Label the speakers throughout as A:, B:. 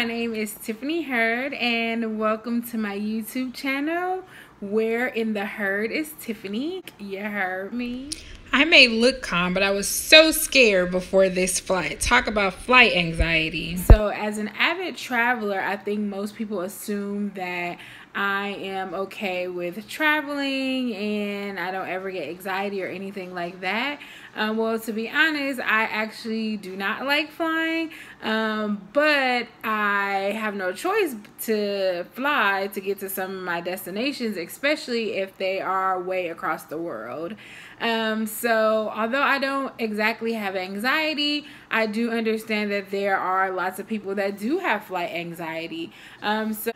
A: my name is Tiffany Heard, and welcome to my YouTube channel. Where in the Heard is Tiffany? You heard me.
B: I may look calm, but I was so scared before this flight. Talk about flight anxiety.
A: So, as an avid traveler, I think most people assume that I am okay with traveling and I don't ever get anxiety or anything like that. Um, well, to be honest, I actually do not like flying, um, but I have no choice to fly to get to some of my destinations, especially if they are way across the world. Um, so, although I don't exactly have anxiety, I do understand that there are lots of people that do have flight anxiety. Um, so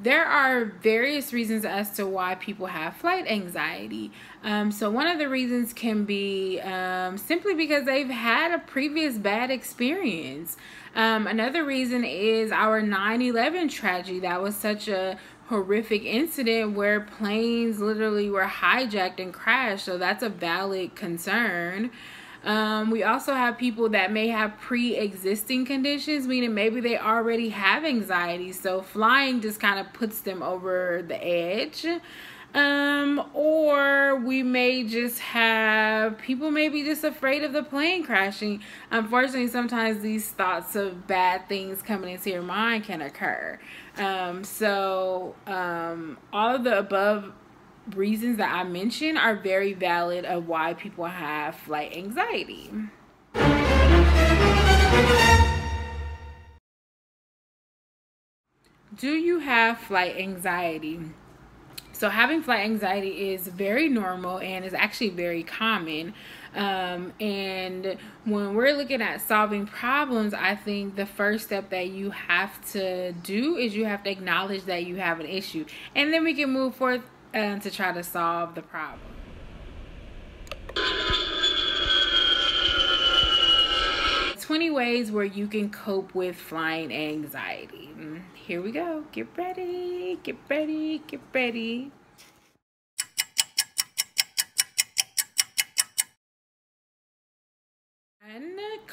A: there are various reasons as to why people have flight anxiety. Um, so, one of the reasons can be um, simply because they've had a previous bad experience. Um, another reason is our 9 11 tragedy. That was such a horrific incident where planes literally were hijacked and crashed. So, that's a valid concern. Um, we also have people that may have pre-existing conditions, meaning maybe they already have anxiety. So flying just kind of puts them over the edge. Um, or we may just have people may be just afraid of the plane crashing. Unfortunately, sometimes these thoughts of bad things coming into your mind can occur. Um, so um, all of the above reasons that I mentioned are very valid of why people have flight anxiety. Do you have flight anxiety? So, having flight anxiety is very normal and is actually very common. Um, and when we're looking at solving problems, I think the first step that you have to do is you have to acknowledge that you have an issue. And then we can move forth and to try to solve the problem. Twenty ways where you can cope with flying anxiety. Mm, here we go. Get ready. Get ready. Get ready.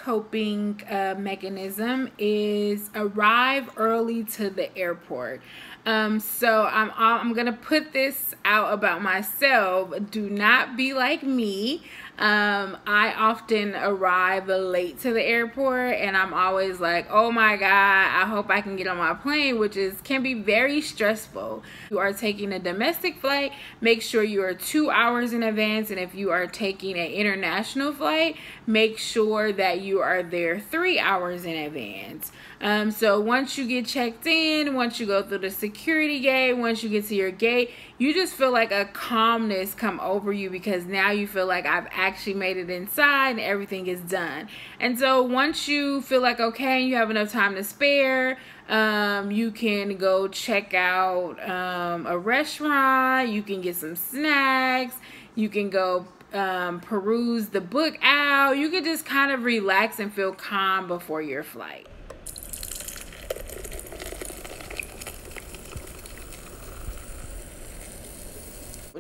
A: Coping uh, mechanism is arrive early to the airport. Um, so I'm I'm gonna put this out about myself. Do not be like me. Um, I often arrive late to the airport and I'm always like, oh my God, I hope I can get on my plane, which is can be very stressful. You are taking a domestic flight, make sure you are two hours in advance. And if you are taking an international flight, make sure that you are there three hours in advance. Um, so once you get checked in, once you go through the security gate, once you get to your gate, you just feel like a calmness come over you because now you feel like I've actually made it inside and everything is done. And so once you feel like okay, you have enough time to spare, um, you can go check out um, a restaurant, you can get some snacks, you can go um, peruse the book out. You can just kind of relax and feel calm before your flight.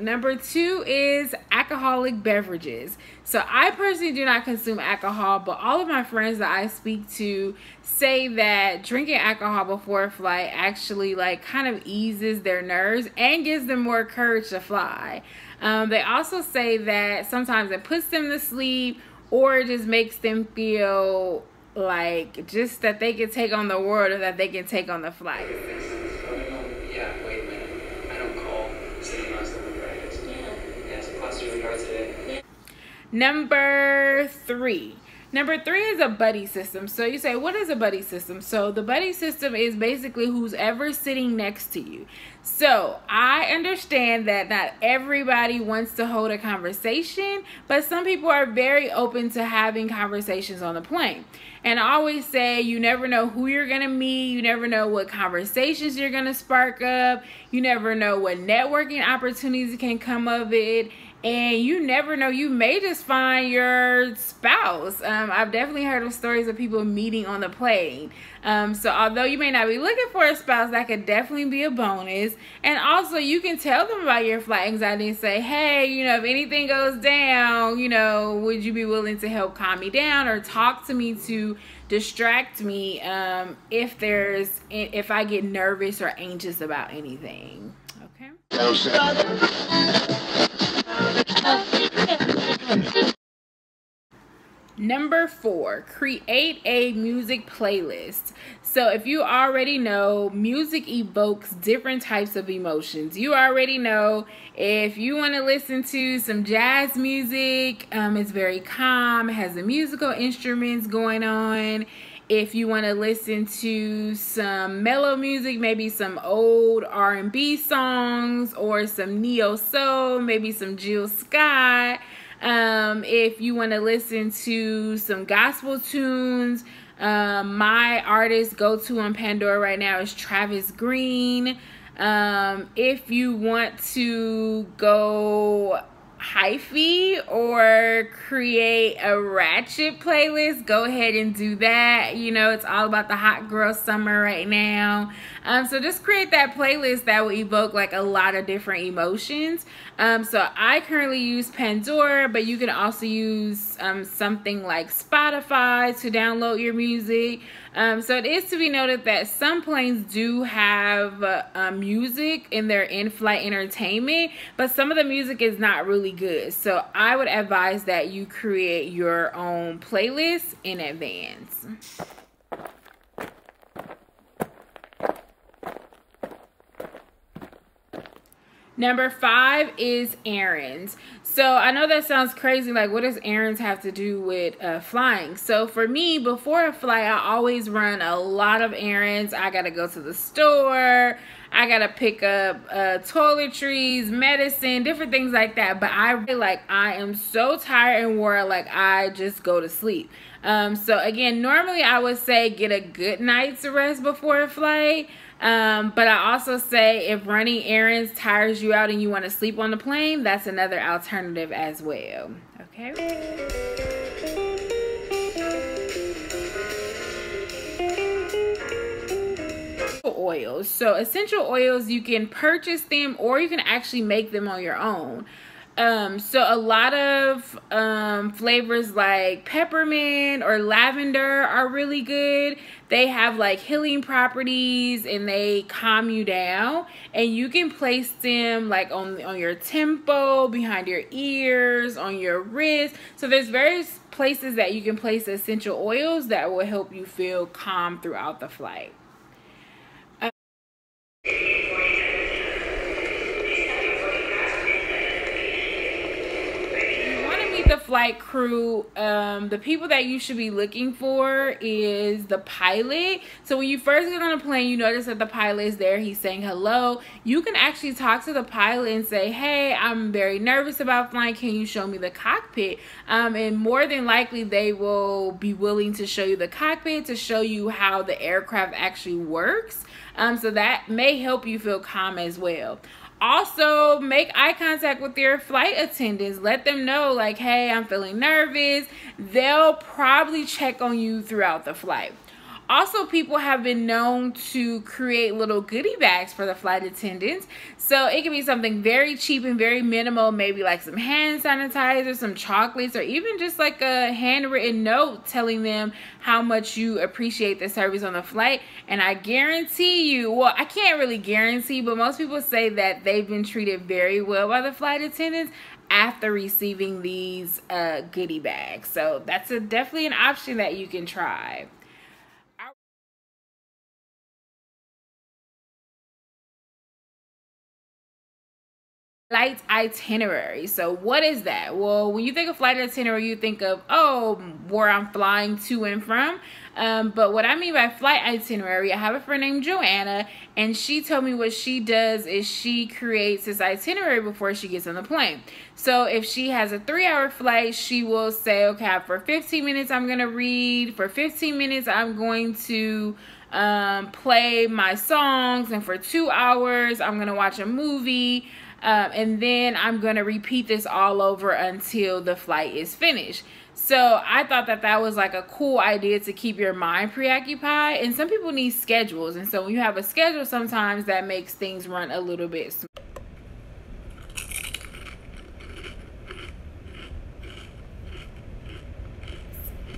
A: Number two is alcoholic beverages. So I personally do not consume alcohol, but all of my friends that I speak to say that drinking alcohol before a flight actually like kind of eases their nerves and gives them more courage to fly. Um, they also say that sometimes it puts them to sleep or just makes them feel like just that they can take on the world or that they can take on the flight. Number three. Number three is a buddy system. So you say, what is a buddy system? So the buddy system is basically who's ever sitting next to you. So I understand that not everybody wants to hold a conversation, but some people are very open to having conversations on the plane. And I always say, you never know who you're going to meet. You never know what conversations you're going to spark up. You never know what networking opportunities can come of it. And you never know you may just find your spouse. Um, i've definitely heard of stories of people meeting on the plane. Um, so although you may not be looking for a spouse that could definitely be a bonus. And also you can tell them about your flight anxiety and say hey you know if anything goes down you know would you be willing to help calm me down or talk to me to distract me um, if there's if i get nervous or anxious about anything? Okay Number four, create a music playlist. So, if you already know, music evokes different types of emotions. You already know if you want to listen to some jazz music, um, it's very calm, has the musical instruments going on. If you want to listen to some mellow music, maybe some old R&B songs or some neo soul, maybe some Jill Scott um, if you want to listen to some gospel tunes, um, my artist go to on Pandora right now is Travis Green. Um, if you want to go hyphy or create a ratchet playlist, go ahead and do that. You know, it's all about the hot girl summer right now. Um, so just create that playlist that will evoke like a lot of different emotions. Um, so I currently use Pandora, but you can also use um, something like Spotify to download your music. Um, so it is to be noted that some planes do have uh, music in their in-flight entertainment, but some of the music is not really good. So I would advise that you create your own playlist in advance. Number five is errands. So I know that sounds crazy. Like, what does errands have to do with uh, flying? So for me, before a flight, I always run a lot of errands. I gotta go to the store. I gotta pick up uh, toiletries, medicine, different things like that. But I feel like I am so tired and wore like I just go to sleep. Um, so again, normally I would say get a good night's rest before a flight. Um, but I also say if running errands tires you out and you want to sleep on the plane, that's another alternative as well. Okay. oils. So essential oils, you can purchase them or you can actually make them on your own. Um, so a lot of um, flavors like peppermint or lavender are really good. They have like healing properties and they calm you down. And you can place them like on on your temple, behind your ears, on your wrist. So there's various places that you can place essential oils that will help you feel calm throughout the flight. Flight crew, um, the people that you should be looking for is the pilot. So when you first get on a plane, you notice that the pilot is there. He's saying hello. You can actually talk to the pilot and say, hey, I'm very nervous about flying. Can you show me the cockpit? Um, and more than likely, they will be willing to show you the cockpit to show you how the aircraft actually works. Um, so that may help you feel calm as well. Also, make eye contact with your flight attendants. Let them know, like, hey, I'm feeling nervous. They'll probably check on you throughout the flight. Also, people have been known to create little goodie bags for the flight attendants. So it can be something very cheap and very minimal, maybe like some hand sanitizer, some chocolates, or even just like a handwritten note telling them how much you appreciate the service on the flight. And I guarantee you, well, I can't really guarantee, but most people say that they've been treated very well by the flight attendants after receiving these uh, goodie bags. So that's a, definitely an option that you can try. Flight itinerary. So what is that? Well, when you think of flight itinerary, you think of, oh, where I'm flying to and from. Um, but what I mean by flight itinerary, I have a friend named Joanna, and she told me what she does is she creates this itinerary before she gets on the plane. So if she has a three hour flight, she will say, okay, for 15 minutes, I'm going to read. For 15 minutes, I'm going to um, play my songs. And for two hours, I'm going to watch a movie. Um, and then I'm going to repeat this all over until the flight is finished. So I thought that that was like a cool idea to keep your mind preoccupied. And some people need schedules. And so when you have a schedule, sometimes that makes things run a little bit smooth.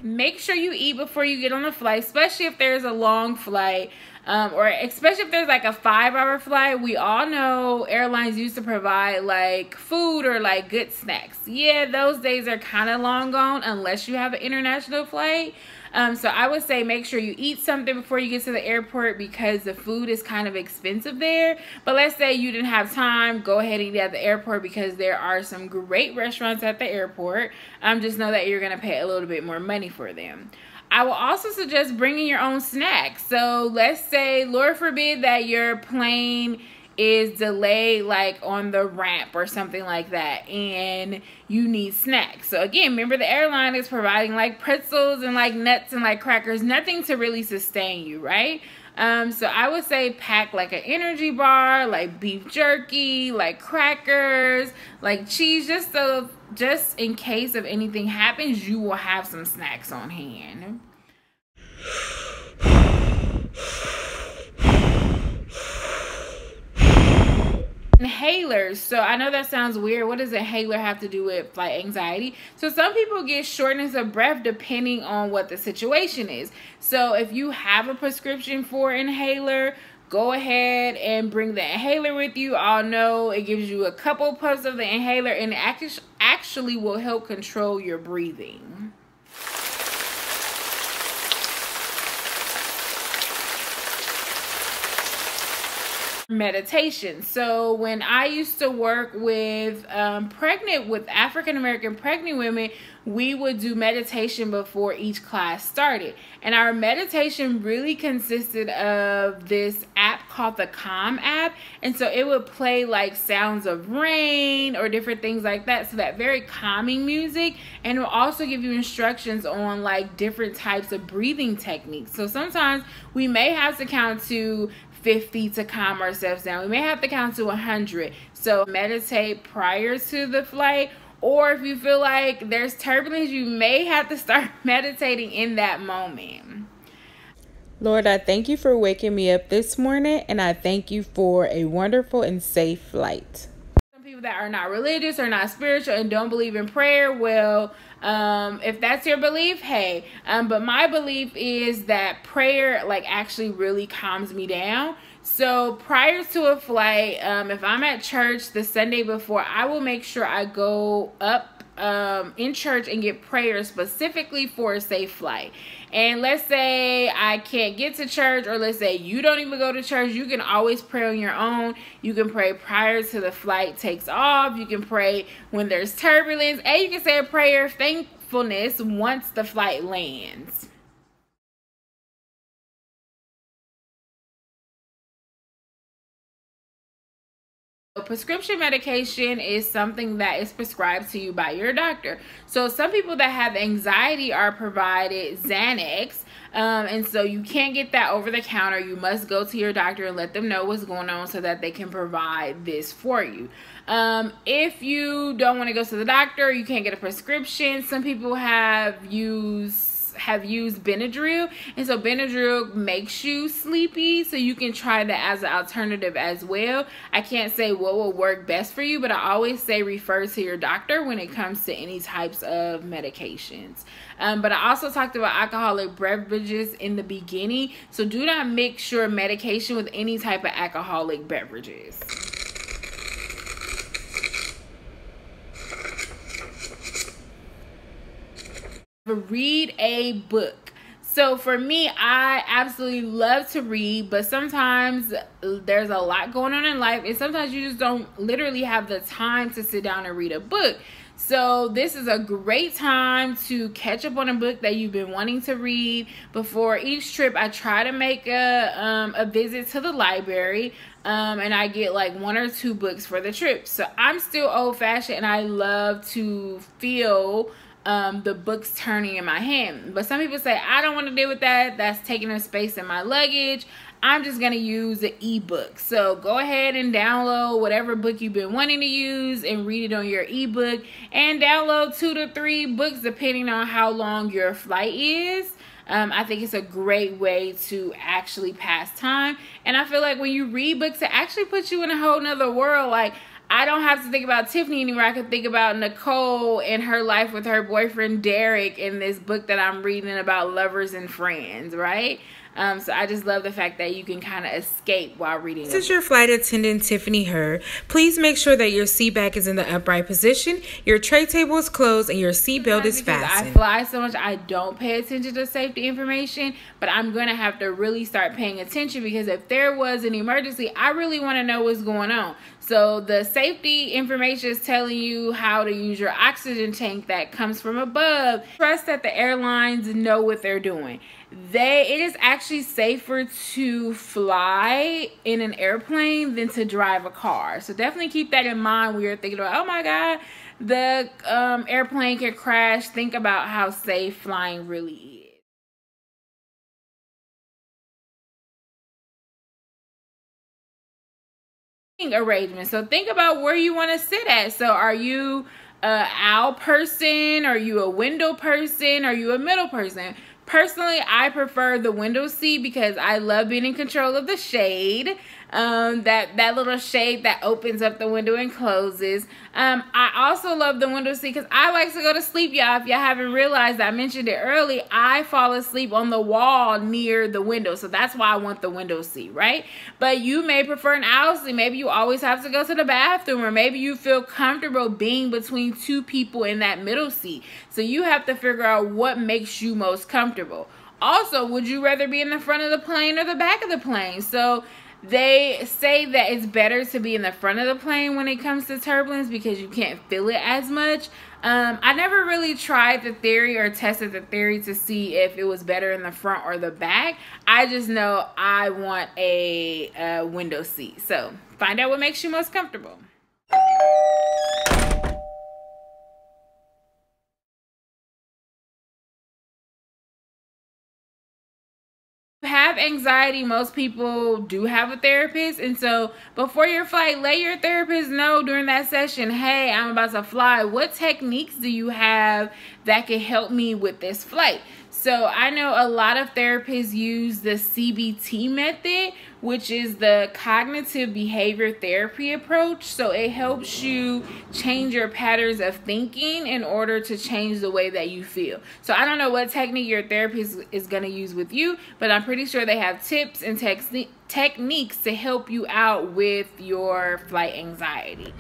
A: make sure you eat before you get on the flight, especially if there's a long flight. Um, or especially if there's like a five hour flight, we all know airlines used to provide like food or like good snacks. Yeah, those days are kind of long gone unless you have an international flight. Um, so I would say make sure you eat something before you get to the airport because the food is kind of expensive there. But let's say you didn't have time, go ahead and eat at the airport because there are some great restaurants at the airport. Um, just know that you're going to pay a little bit more money for them. I will also suggest bringing your own snacks. So let's say, Lord forbid, that your plane is delayed like on the ramp or something like that and you need snacks so again remember the airline is providing like pretzels and like nuts and like crackers nothing to really sustain you right um so i would say pack like an energy bar like beef jerky like crackers like cheese just so just in case of anything happens you will have some snacks on hand inhalers. So I know that sounds weird. What does inhaler have to do with flight anxiety? So some people get shortness of breath depending on what the situation is. So if you have a prescription for inhaler, go ahead and bring the inhaler with you. I'll know it gives you a couple puffs of the inhaler and it actually will help control your breathing. Meditation. So when I used to work with um, pregnant with African American pregnant women, we would do meditation before each class started. And our meditation really consisted of this app called the Calm app. And so it would play like sounds of rain or different things like that. So that very calming music. And it will also give you instructions on like different types of breathing techniques. So sometimes we may have to count to 50 to calm ourselves down. We may have to count to 100. So meditate prior to the flight. Or if you feel like there's turbulence, you may have to start meditating in that moment.
B: Lord, I thank you for waking me up this morning, and I thank you for a wonderful and safe flight.
A: People that are not religious or not spiritual and don't believe in prayer, well, um, if that's your belief, hey. Um, but my belief is that prayer, like, actually really calms me down. So prior to a flight, um, if I'm at church the Sunday before, I will make sure I go up um, in church and get prayer specifically for a safe flight. And let's say I can't get to church, or let's say you don't even go to church, you can always pray on your own. You can pray prior to the flight takes off. You can pray when there's turbulence, and you can say a prayer of thankfulness once the flight lands. Prescription medication is something that is prescribed to you by your doctor. So some people that have anxiety are provided Xanax. Um, and so you can't get that over the counter. You must go to your doctor and let them know what's going on so that they can provide this for you. Um, if you don't want to go to the doctor, you can't get a prescription. Some people have used have used Benadryl. And so Benadryl makes you sleepy. So you can try that as an alternative as well. I can't say what will work best for you, but I always say refer to your doctor when it comes to any types of medications. Um, but I also talked about alcoholic beverages in the beginning. So do not mix your medication with any type of alcoholic beverages. Read a book. So for me, I absolutely love to read, but sometimes there's a lot going on in life, and sometimes you just don't literally have the time to sit down and read a book. So this is a great time to catch up on a book that you've been wanting to read. Before each trip, I try to make a um, a visit to the library, um, and I get like one or two books for the trip. So I'm still old fashioned, and I love to feel um, the books turning in my hand. But some people say, I don't want to deal with that. That's taking up space in my luggage. I'm just going to use the ebook. So go ahead and download whatever book you've been wanting to use and read it on your ebook and download two to three books depending on how long your flight is. Um, I think it's a great way to actually pass time. And I feel like when you read books, it actually puts you in a whole nother world. Like, I don't have to think about Tiffany anymore. I can think about Nicole and her life with her boyfriend Derek in this book that I'm reading about lovers and friends, right? Um, so I just love the fact that you can kind of escape while reading.
B: This is your flight attendant, Tiffany Her. Please make sure that your seat back is in the upright position, your tray table is closed, and your seat belt is fastened.
A: I fly so much, I don't pay attention to safety information, but I'm going to have to really start paying attention because if there was an emergency, I really want to know what's going on. So the safety information is telling you how to use your oxygen tank that comes from above. Trust that the airlines know what they're doing. They it is actually safer to fly in an airplane than to drive a car. So definitely keep that in mind when you're thinking about oh my god the um, airplane can crash. Think about how safe flying really is arrangement so think about where you want to sit at. So are you a aisle person? Are you a window person? Are you a middle person? Personally, I prefer the window seat because I love being in control of the shade um, that that little shade that opens up the window and closes. Um, I also love the window seat because I like to go to sleep, y'all. If y'all haven't realized, I mentioned it early. I fall asleep on the wall near the window, so that's why I want the window seat, right? But you may prefer an aisle seat. Maybe you always have to go to the bathroom, or maybe you feel comfortable being between two people in that middle seat. So you have to figure out what makes you most comfortable. Also, would you rather be in the front of the plane or the back of the plane? So they say that it's better to be in the front of the plane when it comes to turbulence because you can't feel it as much. Um, I never really tried the theory or tested the theory to see if it was better in the front or the back. I just know I want a, a window seat. So find out what makes you most comfortable. Have anxiety, most people do have a therapist. And so before your flight, let your therapist know during that session, hey, I'm about to fly. What techniques do you have that can help me with this flight? So I know a lot of therapists use the CBT method, which is the cognitive behavior therapy approach. So it helps you change your patterns of thinking in order to change the way that you feel. So I don't know what technique your therapist is going to use with you, but I'm pretty sure they have tips and techniques to help you out with your flight anxiety.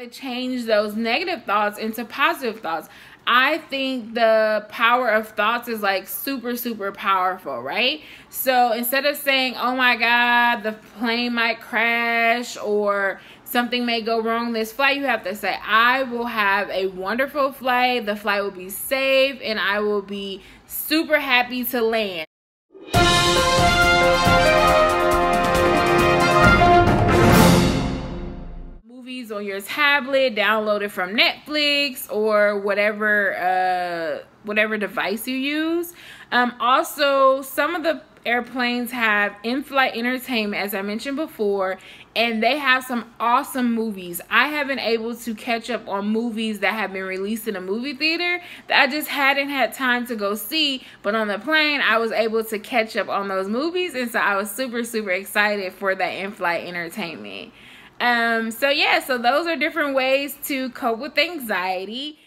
A: To change those negative thoughts into positive thoughts. I think the power of thoughts is like super, super powerful, right? So instead of saying, oh my God, the plane might crash or something may go wrong this flight, you have to say, I will have a wonderful flight. The flight will be safe and I will be super happy to land. Movies on your tablet, download it from Netflix or whatever uh, whatever device you use. Um, also, some of the airplanes have in-flight entertainment, as I mentioned before, and they have some awesome movies. I have been able to catch up on movies that have been released in a movie theater that I just hadn't had time to go see, but on the plane, I was able to catch up on those movies, and so I was super, super excited for that in-flight entertainment. Um, so yeah, so those are different ways to cope with anxiety.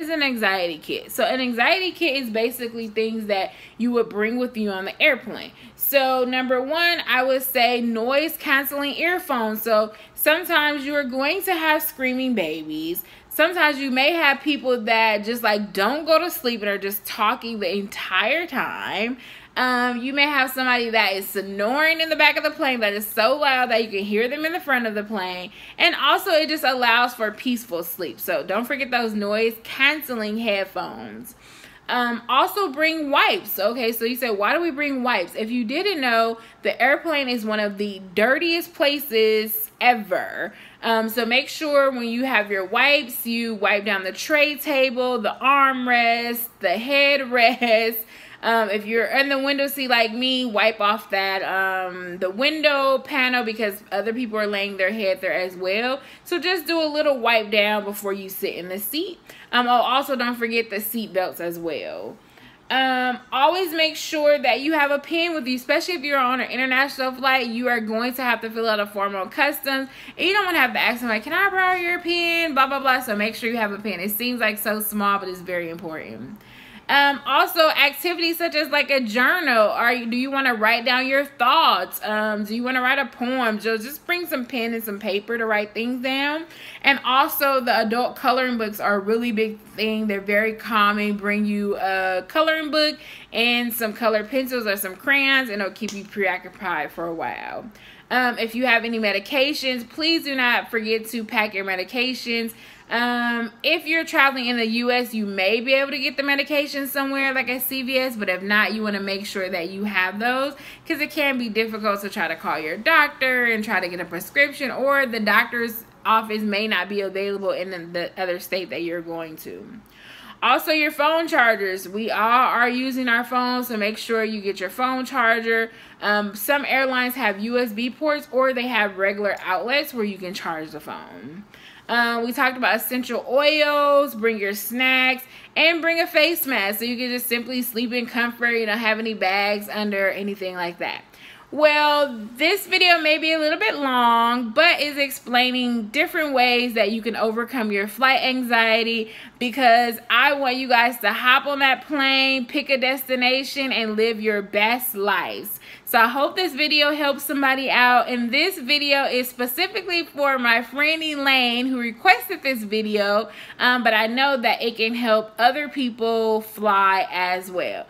A: is an anxiety kit. So an anxiety kit is basically things that you would bring with you on the airplane. So number one, I would say noise canceling earphones. So sometimes you are going to have screaming babies sometimes you may have people that just like don't go to sleep and are just talking the entire time. Um, you may have somebody that is snoring in the back of the plane that is so loud that you can hear them in the front of the plane. And also, it just allows for peaceful sleep. So, don't forget those noise canceling headphones. Um, also bring wipes. Okay, so you said, why do we bring wipes? If you didn't know, the airplane is one of the dirtiest places ever. Um, so make sure when you have your wipes, you wipe down the tray table, the armrest, the headrest. Um, if you're in the window seat like me, wipe off that um, the window panel because other people are laying their head there as well. So just do a little wipe down before you sit in the seat. Um, oh, also don't forget the seat belts as well. Um, always make sure that you have a pen with you, especially if you're on an international flight. You are going to have to fill out a form on customs, and you don't want to have to ask them like, "Can I borrow your pen?" Blah blah blah. So make sure you have a pen. It seems like so small, but it's very important. Um, also, activities such as like a journal. Are you, do you want to write down your thoughts? Um, do you want to write a poem? So just bring some pen and some paper to write things down. And also, the adult coloring books are a really big thing. They're very common. Bring you a coloring book and some colored pencils or some crayons, and it'll keep you preoccupied for a while. Um, if you have any medications, please do not forget to pack your medications. Um, if you're traveling in the U.S., you may be able to get the medication somewhere like at CVS, but if not, you want to make sure that you have those because it can be difficult to try to call your doctor and try to get a prescription, or the doctor's office may not be available in the, the other state that you're going to. Also, your phone chargers. We all are using our phones, so make sure you get your phone charger. Um, some airlines have USB ports or they have regular outlets where you can charge the phone. Um, we talked about essential oils, bring your snacks, and bring a face mask so you can just simply sleep in comfort. You don't have any bags under, anything like that. Well, this video may be a little bit long, but is explaining different ways that you can overcome your flight anxiety because I want you guys to hop on that plane, pick a destination, and live your best lives. So I hope this video helps somebody out. And this video is specifically for my friend Elaine who requested this video. Um, but I know that it can help other people fly as well.